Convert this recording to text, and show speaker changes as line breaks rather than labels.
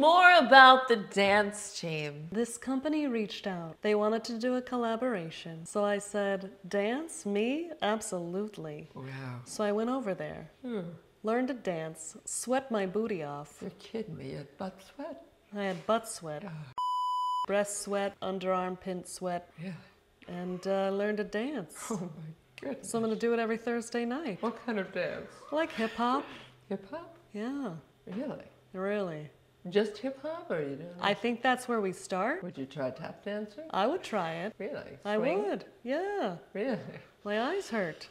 more about the dance team.
This company reached out. They wanted to do a collaboration. So I said, Dance? Me? Absolutely.
Wow.
So I went over there, Hmm. learned to dance, sweat my booty off.
You're kidding me. You had butt sweat?
I had butt sweat, breast sweat, underarm pin sweat,
Yeah.
and uh, learned to dance.
Oh my goodness.
So I'm gonna do it every Thursday night.
What kind of dance?
Like hip hop.
Hip hop?
Yeah,
Really?
really.
Just hip hop or you doing?
I think that's where we start.
Would you try tap dancing?
I would try it.
Really?
I would. Yeah.
Really?
My eyes hurt.